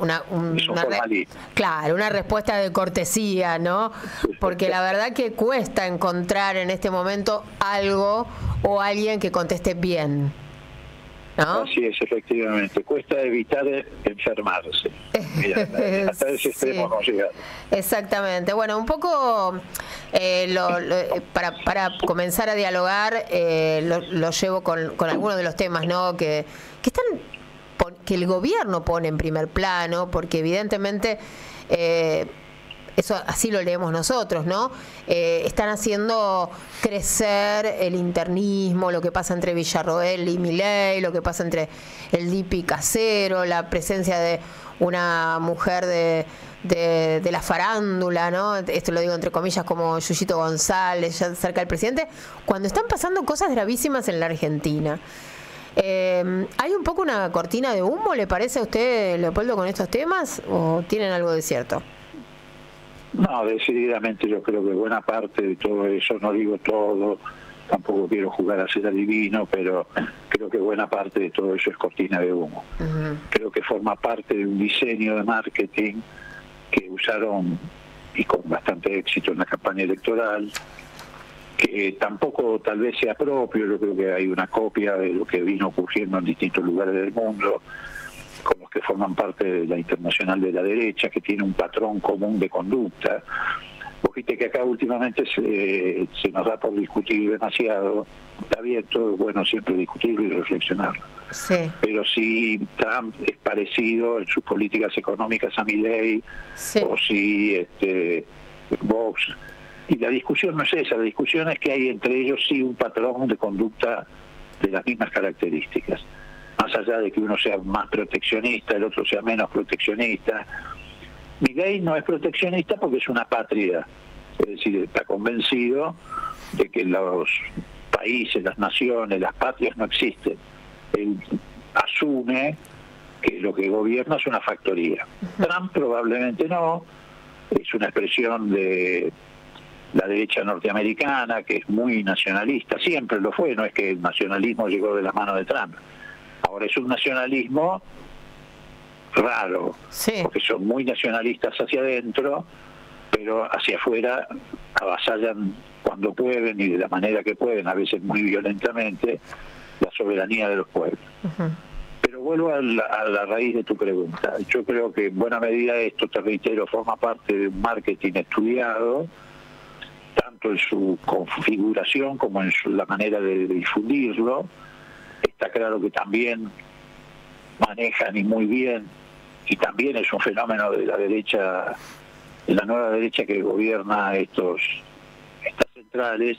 una, claro, una respuesta de cortesía, ¿no? Porque la verdad que cuesta encontrar en este momento algo o alguien que conteste bien. ¿No? Así es, efectivamente. Cuesta evitar enfermarse. hasta ese extremo no llega. Exactamente. Bueno, un poco eh, para, para comenzar a dialogar, eh, lo, llevo con, con algunos de los temas ¿no? que, que están que el gobierno pone en primer plano, porque evidentemente eh, eso así lo leemos nosotros, ¿no? Eh, están haciendo crecer el internismo, lo que pasa entre Villarroel y Milei, lo que pasa entre el DIPI casero, la presencia de una mujer de, de, la farándula, ¿no? Esto lo digo entre comillas como Yuyito González, ya cerca del presidente, cuando están pasando cosas gravísimas en la Argentina. Eh, ¿Hay un poco una cortina de humo, le parece a usted, Leopoldo, con estos temas? ¿O tienen algo de cierto? No, decididamente yo creo que buena parte de todo eso, no digo todo, tampoco quiero jugar a ser adivino, pero creo que buena parte de todo eso es cortina de humo. Creo que forma parte de un diseño de marketing que usaron y con bastante éxito en la campaña electoral, que tampoco tal vez sea propio, yo creo que hay una copia de lo que vino ocurriendo en distintos lugares del mundo, con los que forman parte de la internacional de la derecha, que tiene un patrón común de conducta. Vos viste que acá últimamente se, se nos da por discutir demasiado, está bien, todo es bueno siempre discutirlo y reflexionarlo. Sí. Pero si Trump es parecido en sus políticas económicas a Milley, o si este, Vox y la discusión no es esa, la discusión es que hay entre ellos sí un patrón de conducta de las mismas características. Más allá de que uno sea más proteccionista, el otro sea menos proteccionista. Miguel no es proteccionista porque es una patria, es decir, está convencido de que los países, las naciones, las patrias no existen. Él asume que lo que gobierna es una factoría. Trump probablemente no, es una expresión de la derecha norteamericana, que es muy nacionalista, siempre lo fue, no es que el nacionalismo llegó de la mano de Trump. Ahora es un nacionalismo raro, porque son muy nacionalistas hacia adentro, pero hacia afuera avasallan cuando pueden y de la manera que pueden, a veces muy violentamente, la soberanía de los pueblos. Pero vuelvo a la, a la, raíz de tu pregunta. Yo creo que en buena medida esto, te reitero, forma parte de un marketing estudiado, tanto en su configuración como en la manera de, difundirlo. Está claro que también manejan y muy bien, y también es un fenómeno de la derecha, de la nueva derecha que gobierna estos estas centrales,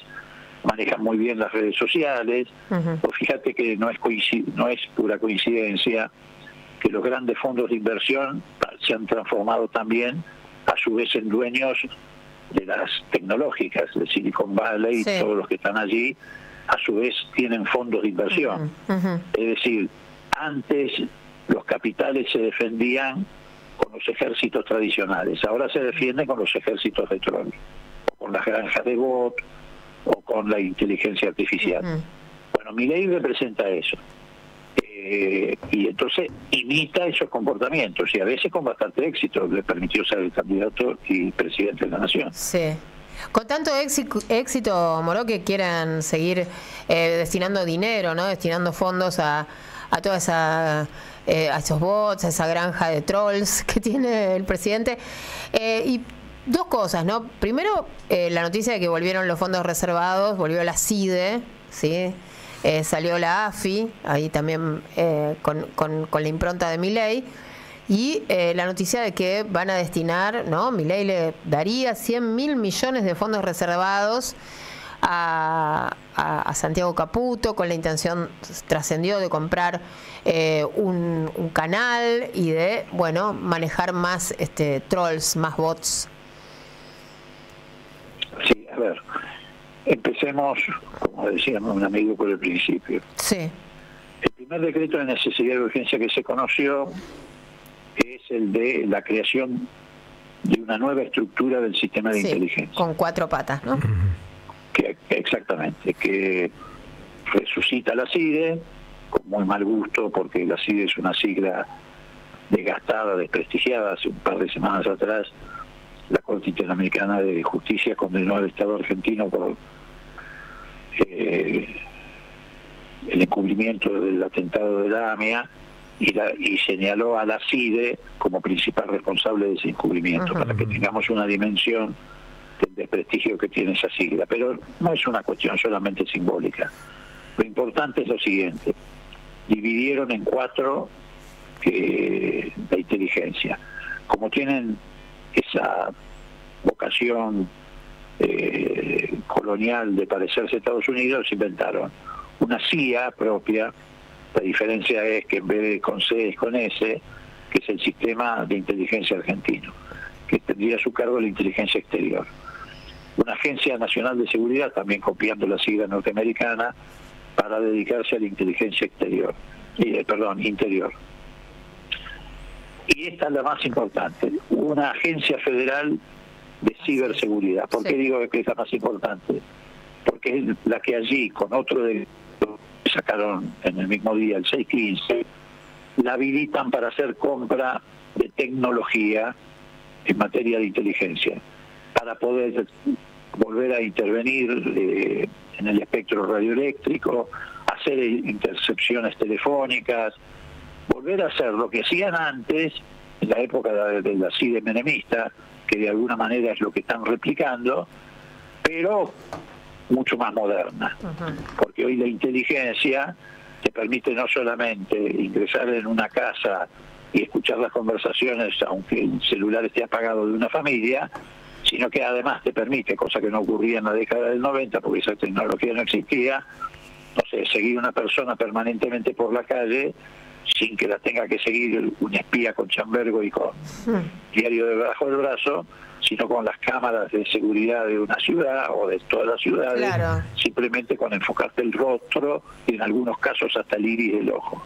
manejan muy bien las redes sociales. Pues fíjate que no es, no es pura coincidencia que los grandes fondos de inversión se han transformado también a su vez en dueños de las tecnológicas de Silicon Valley, y todos los que están allí, a su vez tienen fondos de inversión. Es decir, antes los capitales se defendían con los ejércitos tradicionales, ahora se defienden con los ejércitos de Tron, o con las granjas de bot, o con la inteligencia artificial. Bueno, mi ley representa eso. Eh, y entonces imita esos comportamientos y a veces con bastante éxito le permitió ser el candidato y presidente de la nación. Sí. Con tanto éxito, Moró, que quieran seguir eh, destinando dinero, no destinando fondos a, a toda esa eh, a esos bots, a esa granja de trolls que tiene el presidente. y dos cosas, ¿no? Primero, la noticia de que volvieron los fondos reservados, volvió la CIDE, ¿sí? Eh, salió la AFI, ahí también eh, con, con, la impronta de Miley, y eh, la noticia de que van a destinar, ¿no? Miley le daría 100 mil millones de fondos reservados a, Santiago Caputo con la intención, trascendió de comprar un, un, canal y de, bueno, manejar más este, trolls, más bots. Sí, a ver Empecemos, como decíamos un amigo por el principio. Sí. El primer decreto de necesidad de urgencia que se conoció es el de la creación de una nueva estructura del sistema de inteligencia. Con cuatro patas, ¿no? Que, exactamente, que resucita la CIDE, con muy mal gusto, porque la CIDE es una sigla desgastada, desprestigiada. Hace un par de semanas atrás, la Corte Interamericana de Justicia condenó al Estado argentino por eh, el encubrimiento del atentado de la AMIA y, y señaló a la CIDE como principal responsable de ese encubrimiento, para que tengamos una dimensión del desprestigio que tiene esa sigla. Pero no es una cuestión solamente simbólica. Lo importante es lo siguiente. Dividieron en cuatro eh, la inteligencia. Como tienen esa vocación eh, colonial de parecerse a Estados Unidos, inventaron una CIA propia, la diferencia es que en vez de con C es con S, que es el sistema de inteligencia argentino, que tendría a su cargo la inteligencia exterior. Una agencia nacional de seguridad, también copiando la sigla norteamericana, para dedicarse a la inteligencia exterior, eh, perdón, interior. Y esta es la más importante, una agencia federal de ciberseguridad. ¿Por qué digo que es la más importante? Porque es la que allí, con otro de sacaron en el mismo día, el 615, la habilitan para hacer compra de tecnología en materia de inteligencia, para poder volver a intervenir eh, en el espectro radioeléctrico, hacer intercepciones telefónicas, volver a hacer lo que hacían antes, en la época de la CIDE menemista, que de alguna manera es lo que están replicando, pero mucho más moderna, porque hoy la inteligencia te permite no solamente ingresar en una casa y escuchar las conversaciones, aunque el celular esté apagado de una familia, sino que además te permite, cosa que no ocurría en la década del 90, porque esa tecnología no existía, no sé, seguir una persona permanentemente por la calle sin que la tenga que seguir un espía con chambergo y con diario debajo del brazo, sino con las cámaras de seguridad de una ciudad o de todas las ciudades, simplemente con enfocarte el rostro y en algunos casos hasta el iris del ojo.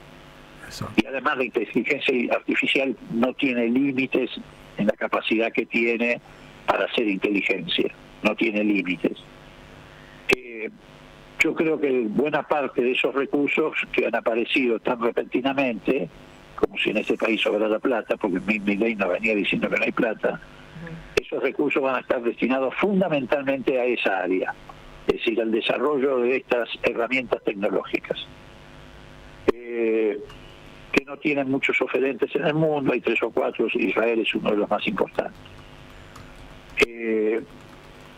Y además la inteligencia artificial no tiene límites en la capacidad que tiene para hacer inteligencia, no tiene límites. Eh, yo creo que buena parte de esos recursos que han aparecido tan repentinamente, como si en este país sobrara plata, porque mi, ley no venía diciendo que no hay plata, esos recursos van a estar destinados fundamentalmente a esa área, es decir, al desarrollo de estas herramientas tecnológicas. Eh, que no tienen muchos oferentes en el mundo, hay tres o cuatro, Israel es uno de los más importantes. Eh,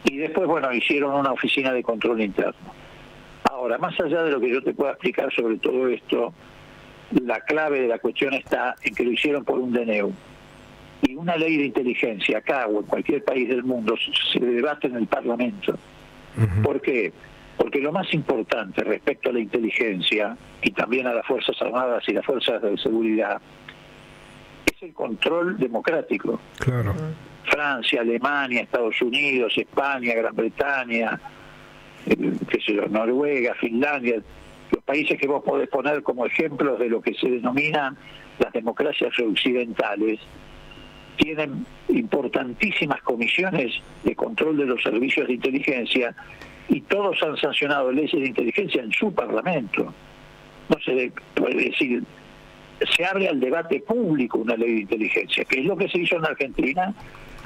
y después, bueno, hicieron una oficina de control interno. Ahora, más allá de lo que yo te pueda explicar sobre todo esto, la clave de la cuestión está en que lo hicieron por un DNU y una ley de inteligencia acá o en cualquier país del mundo se debate en el Parlamento. ¿Por qué? Porque lo más importante respecto a la inteligencia y también a las Fuerzas Armadas y las Fuerzas de Seguridad es el control democrático. Claro. Francia, Alemania, Estados Unidos, España, Gran Bretaña, qué sé yo, Noruega, Finlandia, los países que vos podés poner como ejemplos de lo que se denominan las democracias occidentales, tienen importantísimas comisiones de control de los servicios de inteligencia y todos han sancionado leyes de inteligencia en su parlamento. No se puede decir, se abre al debate público una ley de inteligencia, que es lo que se hizo en Argentina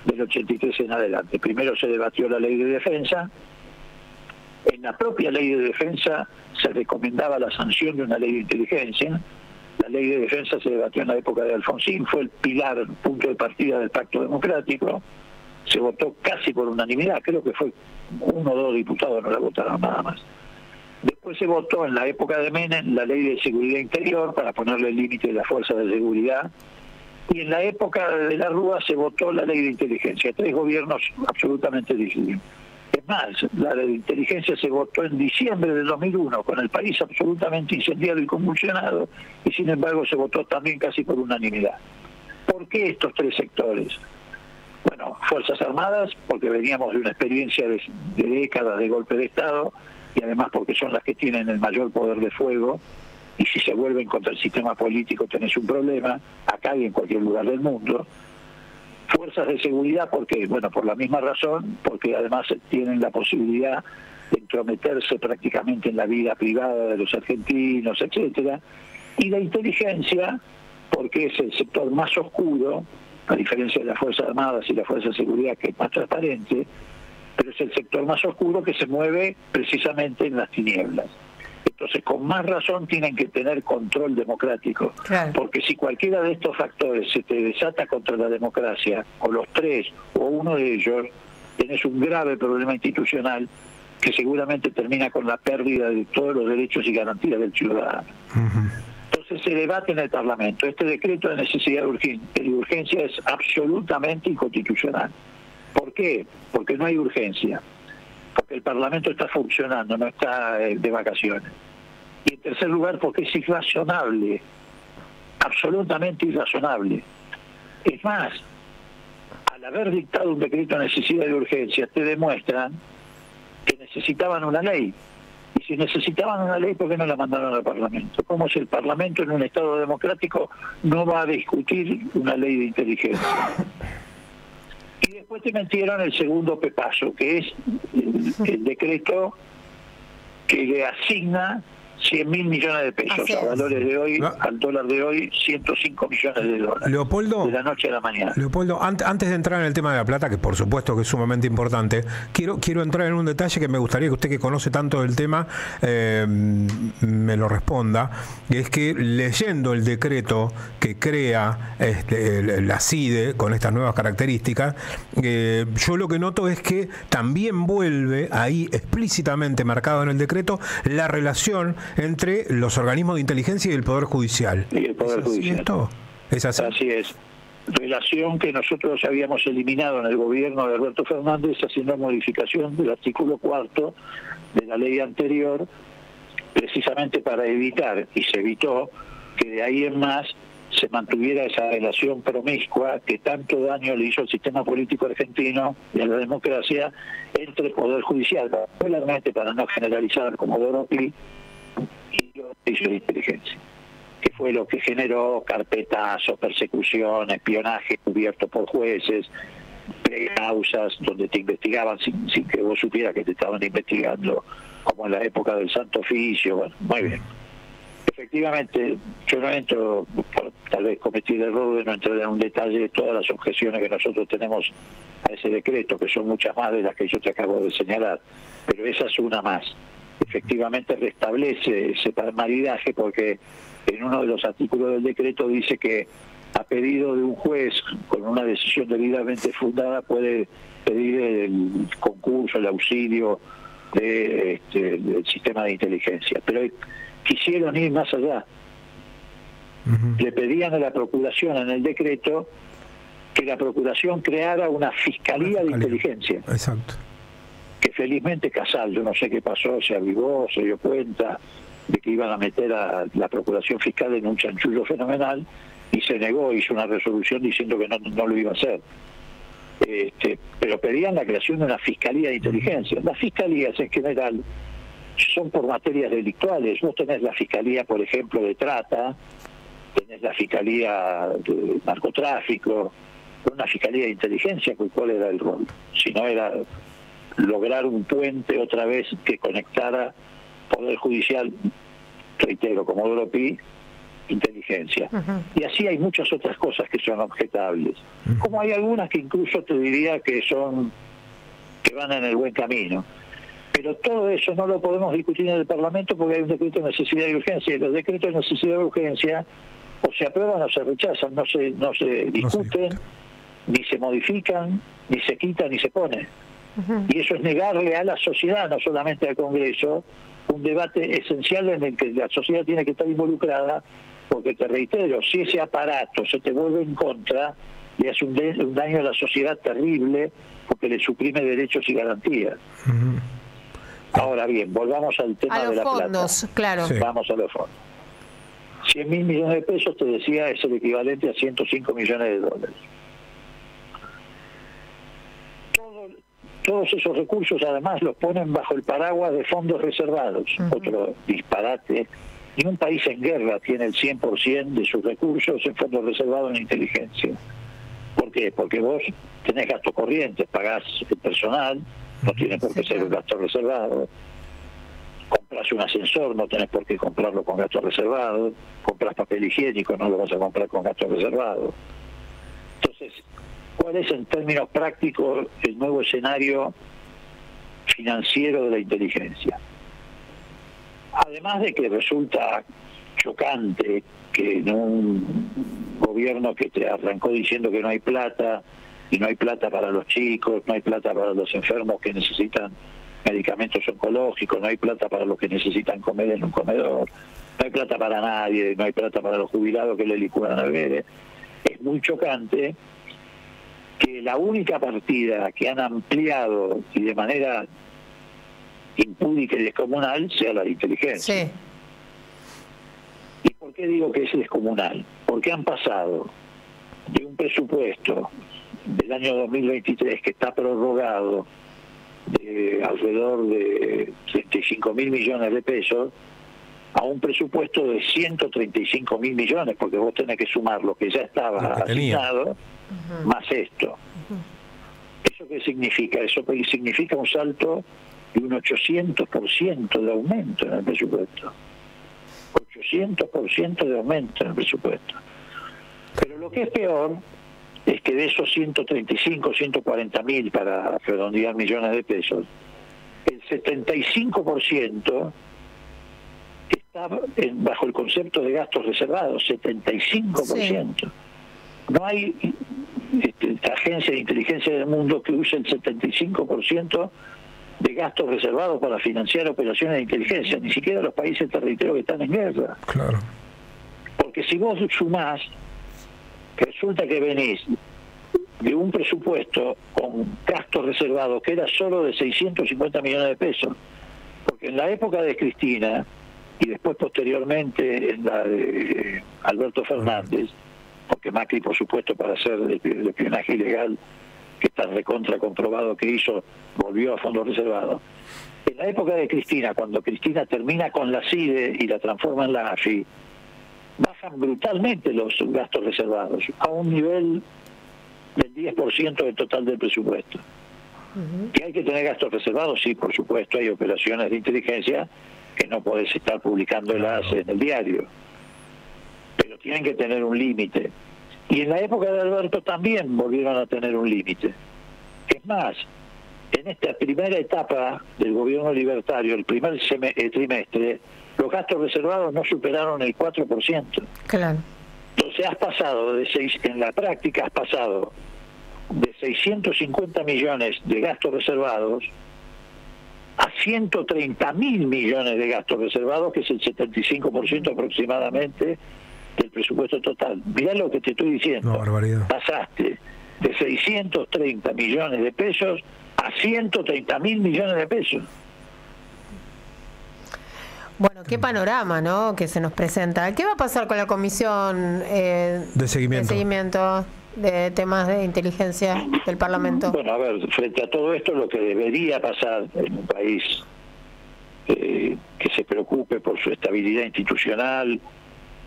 del 83 en adelante. Primero se debatió la ley de defensa, en la propia ley de defensa se recomendaba la sanción de una ley de inteligencia, la ley de defensa se debatió en la época de Alfonsín, fue el pilar, el punto de partida del pacto democrático, se votó casi por unanimidad, creo que fue uno o dos diputados no la votaron nada más. Después se votó en la época de Menem la ley de seguridad interior para ponerle el límite de la fuerza de seguridad y en la época de la Rúa se votó la ley de inteligencia, tres gobiernos absolutamente distintos. Es más, la de inteligencia se votó en diciembre del 2001, con el país absolutamente incendiado y convulsionado, y sin embargo se votó también casi por unanimidad. ¿Por qué estos tres sectores? Bueno, Fuerzas Armadas, porque veníamos de una experiencia de, décadas de golpe de Estado, y además porque son las que tienen el mayor poder de fuego, y si se vuelven contra el sistema político tenés un problema, acá y en cualquier lugar del mundo fuerzas de seguridad, porque Bueno, por la misma razón, porque además tienen la posibilidad de entrometerse prácticamente en la vida privada de los argentinos, etcétera, y la inteligencia, porque es el sector más oscuro, a diferencia de las Fuerzas Armadas y la Fuerza de Seguridad, que es más transparente, pero es el sector más oscuro que se mueve precisamente en las tinieblas. Entonces, con más razón tienen que tener control democrático, porque si cualquiera de estos factores se te desata contra la democracia, o los tres, o uno de ellos, tienes un grave problema institucional que seguramente termina con la pérdida de todos los derechos y garantías del ciudadano. Entonces se debate en el Parlamento. Este decreto de necesidad de urgencia es absolutamente inconstitucional. ¿Por qué? Porque no hay urgencia. Porque el Parlamento está funcionando, no está eh, de vacaciones. Y en tercer lugar, porque es irrazonable, absolutamente irrazonable. Es más, al haber dictado un decreto de necesidad de urgencia, te demuestran que necesitaban una ley. Y si necesitaban una ley, ¿por qué no la mandaron al Parlamento? ¿Cómo si el Parlamento en un Estado democrático no va a discutir una ley de inteligencia? Después te metieron el segundo pepazo, que es el decreto que le asigna 100 mil millones de pesos. A valores de hoy, al dólar de hoy, 105 millones de dólares. Leopoldo. De la noche a la mañana. Leopoldo, antes de entrar en el tema de la plata, que por supuesto que es sumamente importante, quiero, quiero entrar en un detalle que me gustaría que usted, que conoce tanto del tema, eh, me lo responda. Y es que leyendo el decreto que crea este, la CIDE con estas nuevas características, eh, yo lo que noto es que también vuelve ahí explícitamente marcado en el decreto la relación entre los organismos de inteligencia y el Poder Judicial. Y el Poder Judicial. ¿Es así? Así es. Relación que nosotros habíamos eliminado en el gobierno de Alberto Fernández haciendo modificación del artículo cuarto de la ley anterior, precisamente para evitar, y se evitó, que de ahí en más se mantuviera esa relación promiscua que tanto daño le hizo al sistema político argentino y a la democracia entre el Poder Judicial, particularmente para no generalizar como Doropi, de inteligencia, que fue lo que generó carpetazos, persecución, espionaje cubierto por jueces, causas donde te investigaban sin, sin que vos supieras que te estaban investigando, como en la época del Santo Oficio, bueno, muy bien. Efectivamente, yo no entro, por tal vez cometí el error de no entrar en un detalle de todas las objeciones que nosotros tenemos a ese decreto, que son muchas más de las que yo te acabo de señalar, pero esa es una más efectivamente restablece ese maridaje porque en uno de los artículos del decreto dice que a pedido de un juez con una decisión debidamente fundada puede pedir el concurso, el auxilio de, este, del sistema de inteligencia. Pero quisieron ir más allá. Le pedían a la Procuración en el decreto que la Procuración creara una fiscalía de inteligencia. Exacto felizmente Casal, yo no sé qué pasó, se avivó, se dio cuenta de que iban a meter a la Procuración Fiscal en un chanchullo fenomenal y se negó, hizo una resolución diciendo que no, no lo iba a hacer. Este, pero pedían la creación de una fiscalía de inteligencia. Las fiscalías en general son por materias delictuales. Vos tenés la fiscalía, por ejemplo, de trata, tenés la fiscalía de narcotráfico, una fiscalía de inteligencia, ¿cuál era el rol? Si no era lograr un puente otra vez que conectara Poder Judicial, reitero, como Europi, inteligencia. Y así hay muchas otras cosas que son objetables. Como hay algunas que incluso te diría que son que van en el buen camino. Pero todo eso no lo podemos discutir en el Parlamento porque hay un decreto de necesidad y urgencia. Y los decretos de necesidad y urgencia o se aprueban o se rechazan, no se, no se discuten, ni se modifican, ni se quitan, ni se ponen. Y eso es negarle a la sociedad, no solamente al Congreso, un debate esencial en el que la sociedad tiene que estar involucrada, porque te reitero, si ese aparato se te vuelve en contra, le hace un, daño a la sociedad terrible porque le suprime derechos y garantías. Ahora bien, volvamos al tema de la fondos, claro. Vamos a los fondos. 100 mil millones de pesos, te decía, es el equivalente a 105 millones de dólares. Todos esos recursos además los ponen bajo el paraguas de fondos reservados, otro disparate. un país en guerra tiene el 100% de sus recursos en fondos reservados en inteligencia. ¿Por qué? Porque vos tenés gastos corrientes, pagás el personal, no tiene por qué ser un gasto reservado, compras un ascensor, no tenés por qué comprarlo con gastos reservados, compras papel higiénico, no lo vas a comprar con gastos reservados. Entonces, ¿cuál es en términos prácticos el nuevo escenario financiero de la inteligencia? Además de que resulta chocante que en un gobierno que te arrancó diciendo que no hay plata, y no hay plata para los chicos, no hay plata para los enfermos que necesitan medicamentos oncológicos, no hay plata para los que necesitan comer en un comedor, no hay plata para nadie, no hay plata para los jubilados que le licuan a ver. Es muy chocante que la única partida que han ampliado y de manera impúdica y descomunal sea la de inteligencia. Sí. ¿Y por qué digo que es descomunal? Porque han pasado de un presupuesto del año 2023 que está prorrogado de alrededor de 35 mil millones de pesos a un presupuesto de 135 mil millones, porque vos tenés que sumar lo que ya estaba asignado más esto. ¿Eso qué significa? Eso significa un salto de un 800% de aumento en el presupuesto. 800% de aumento en el presupuesto. Pero lo que es peor es que de esos 135, 140 mil, para redondear millones de pesos, el 75% está bajo el concepto de gastos reservados, 75%. No hay este, agencia de inteligencia del mundo que use el 75% de gastos reservados para financiar operaciones de inteligencia, ni siquiera los países territorios que están en guerra. Claro. Porque si vos sumás resulta que venís de un presupuesto con gastos reservados que era solo de 650 millones de pesos, porque en la época de Cristina y después posteriormente en la de Alberto Fernández, porque Macri por supuesto para hacer el espionaje ilegal que está recontra comprobado que hizo, volvió a fondos reservados. En la época de Cristina, cuando Cristina termina con la CIDE y la transforma en la AFI, bajan brutalmente los gastos reservados a un nivel del 10% del total del presupuesto. ¿Que hay que tener gastos reservados? Sí, por supuesto, hay operaciones de inteligencia que no podés estar publicándolas en el diario, pero tienen que tener un límite. Y en la época de Alberto también volvieron a tener un límite. Es más, en esta primera etapa del gobierno libertario, el primer eh, trimestre, los gastos reservados no superaron el 4%. Claro. Entonces has pasado de seis, en la práctica has pasado de 650 millones de gastos reservados a 130 mil millones de gastos reservados, que es el 75% aproximadamente del presupuesto total. Mirá lo que te estoy diciendo. barbaridad. Pasaste de 630 millones de pesos a 130 mil millones de pesos. Bueno, qué panorama, ¿no? Que se nos presenta. ¿Qué va a pasar con la comisión eh, de, seguimiento. de temas de inteligencia del Parlamento? Bueno, a ver, frente a todo esto, lo que debería pasar en un país eh, que se preocupe por su estabilidad institucional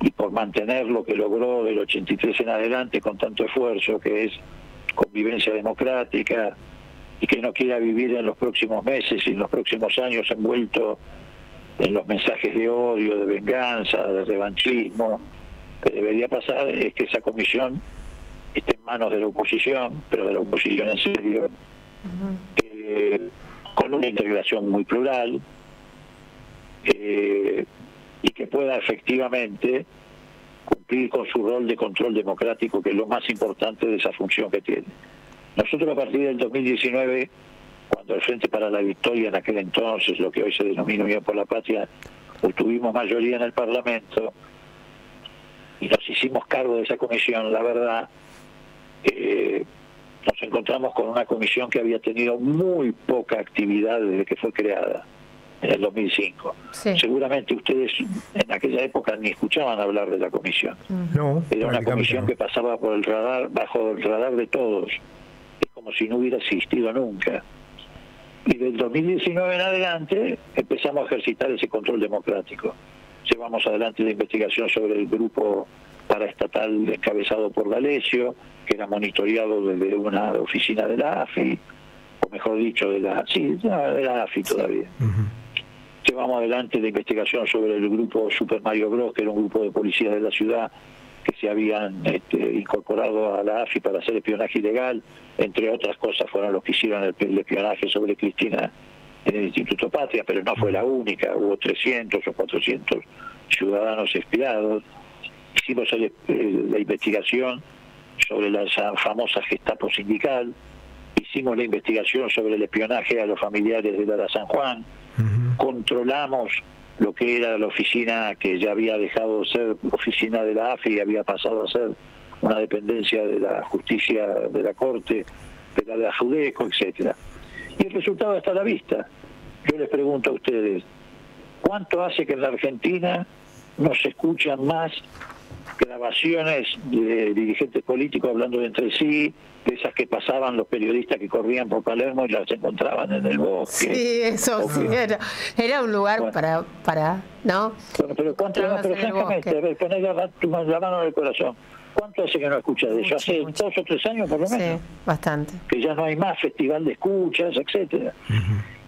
y por mantener lo que logró del 83 en adelante con tanto esfuerzo, que es convivencia democrática, y que no quiera vivir en los próximos meses y en los próximos años envuelto en los mensajes de odio, de venganza, de revanchismo. que debería pasar es que esa comisión esté en manos de la oposición, pero de la oposición en serio, eh, con una integración muy plural eh, y que pueda efectivamente cumplir con su rol de control democrático, que es lo más importante de esa función que tiene. Nosotros a partir del 2019 cuando el Frente para la Victoria en aquel entonces, lo que hoy se denomina Unión por la Patria, obtuvimos mayoría en el Parlamento y nos hicimos cargo de esa comisión, la verdad, eh, nos encontramos con una comisión que había tenido muy poca actividad desde que fue creada en el 2005. Seguramente ustedes en aquella época ni escuchaban hablar de la comisión. No, Era una comisión que pasaba por el radar, bajo el radar de todos. Es como si no hubiera existido nunca. Y del 2019 en adelante empezamos a ejercitar ese control democrático. Llevamos adelante la investigación sobre el grupo paraestatal encabezado por D'Alessio, que era monitoreado desde una oficina de la AFI, o mejor dicho, de la, sí, de la AFI todavía. llevamos adelante la investigación sobre el grupo Super Mario Bros, que era un grupo de policías de la ciudad que se habían este, incorporado a la AFI para hacer espionaje ilegal, entre otras cosas fueron los que hicieron el, espionaje sobre Cristina en el Instituto Patria, pero no fue la única, hubo 300 o 400 ciudadanos espiados. Hicimos la investigación sobre la famosa Gestapo sindical, hicimos la investigación sobre el espionaje a los familiares de la San Juan, controlamos lo que era la oficina que ya había dejado de ser oficina de la AFI y había pasado a ser una dependencia de la justicia de la Corte, de la de Ajudeco, etcétera. Y el resultado está a la vista. Yo les pregunto a ustedes, ¿cuánto hace que en la Argentina no se escuchan más grabaciones de dirigentes políticos hablando entre sí, de esas que pasaban los periodistas que corrían por Palermo y las encontraban en el bosque. Sí, eso sí, era, era, un lugar para, para, ¿no? Bueno, pero ¿cuánto, no, pero francamente, a ver, poner la, la, mano en el corazón. ¿Cuánto hace que no escuchas de eso? Hace dos o tres años por lo menos. Sí, bastante. Que ya no hay más festival de escuchas, etcétera.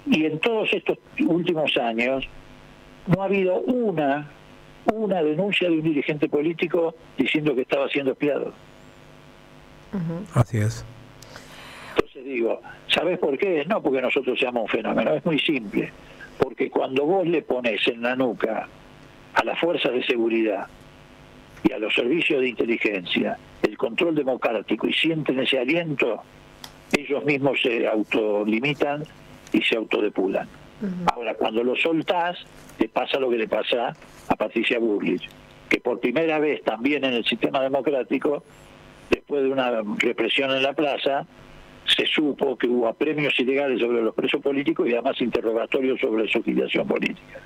Y en todos estos últimos años no ha habido una una denuncia de un dirigente político diciendo que estaba siendo espiado. Así es. Entonces digo, ¿sabes por qué? No porque nosotros seamos un fenómeno, es muy simple. Porque cuando vos le pones en la nuca a las fuerzas de seguridad y a los servicios de inteligencia el control democrático y sienten ese aliento, ellos mismos se autolimitan y se autodepulan. Ahora, cuando lo soltás, te pasa lo que le pasa a Patricia Burlich, que por primera vez también en el sistema democrático, después de una represión en la plaza, se supo que hubo premios ilegales sobre los presos políticos y además interrogatorios sobre su filiación política.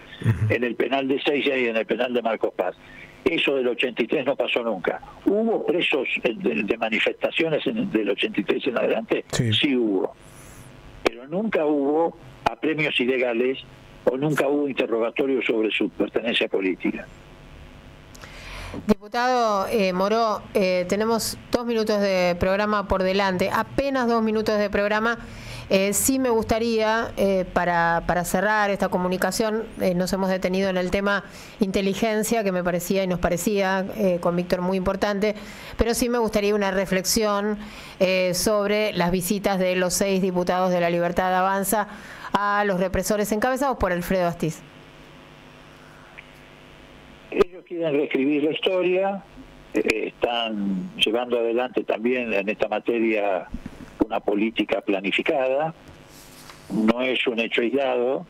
En el penal de Seiya y en el penal de Marcos Paz. Eso del 83 no pasó nunca. ¿Hubo presos de, manifestaciones del 83 en adelante? sí hubo. Pero nunca hubo premios ilegales o nunca hubo interrogatorio sobre su pertenencia política. Diputado eh, Moró, eh, tenemos dos minutos de programa por delante, apenas dos minutos de programa. Eh, sí me gustaría, eh, para, para, cerrar esta comunicación, nos hemos detenido en el tema inteligencia, que me parecía y nos parecía con Víctor muy importante, pero sí me gustaría una reflexión sobre las visitas de los seis diputados de la Libertad Avanza a los represores encabezados por Alfredo Astiz? Ellos quieren reescribir la historia, eh, están llevando adelante también en esta materia una política planificada, no es un hecho aislado,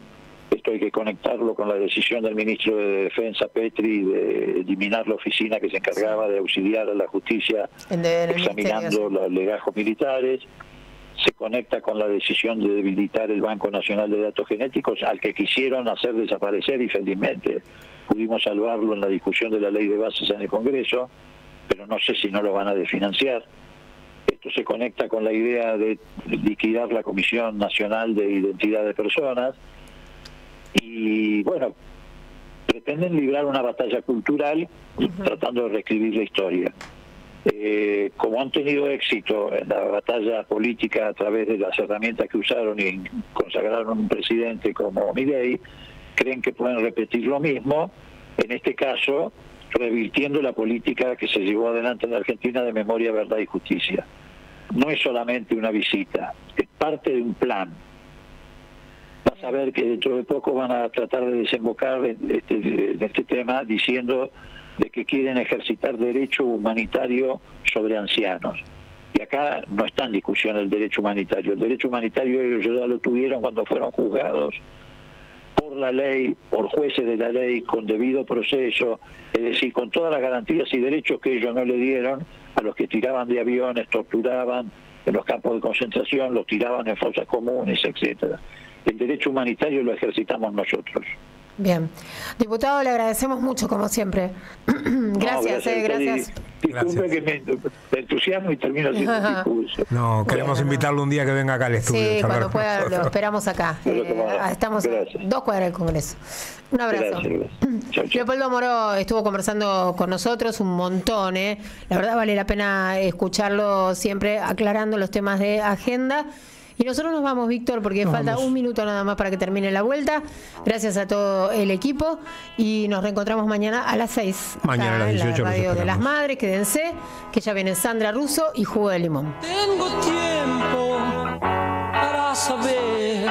esto hay que conectarlo con la decisión del ministro de Defensa Petri de eliminar la oficina que se encargaba de auxiliar a la justicia examinando los legajos militares se conecta con la decisión de debilitar el Banco Nacional de Datos Genéticos, al que quisieron hacer desaparecer y felizmente pudimos salvarlo en la discusión de la ley de bases en el Congreso, pero no sé si no lo van a desfinanciar. Esto se conecta con la idea de liquidar la Comisión Nacional de Identidad de Personas y bueno, pretenden librar una batalla cultural tratando de reescribir la historia. Eh, como han tenido éxito en la batalla política a través de las herramientas que usaron y consagraron un presidente como Milei, creen que pueden repetir lo mismo, en este caso revirtiendo la política que se llevó adelante en Argentina de memoria, verdad y justicia. No es solamente una visita, es parte de un plan. Vas a ver que dentro de poco van a tratar de desembocar en este, este tema diciendo de que quieren ejercitar derecho humanitario sobre ancianos. Y acá no está en discusión el derecho humanitario. El derecho humanitario ellos ya lo tuvieron cuando fueron juzgados por la ley, por jueces de la ley, con debido proceso, es decir, con todas las garantías y derechos que ellos no le dieron a los que tiraban de aviones, torturaban en los campos de concentración, los tiraban en fosas comunes, etcétera. El derecho humanitario lo ejercitamos nosotros. Bien. Diputado, le agradecemos mucho, como siempre. gracias, eh, gracias. Disculpe que me, entusiasmo y termino haciendo discurso. No, queremos invitarlo un día que venga acá al estudio. Sí, cuando pueda, lo esperamos acá. Eh, estamos dos cuadras del Congreso. Un abrazo. Leopoldo Moro estuvo conversando con nosotros un montón. ¿eh? La verdad vale la pena escucharlo siempre aclarando los temas de agenda Y nosotros nos vamos, Víctor, porque falta un minuto nada más para que termine la vuelta. Gracias a todo el equipo y nos reencontramos mañana a las 6. Mañana a las 18 en la radio de las madres, quédense, que ya viene Sandra Russo y Jugo de Limón. Tengo tiempo para saber